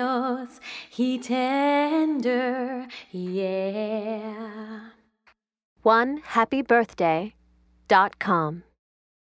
yours, he tender, yeah. One happy birthday dot com.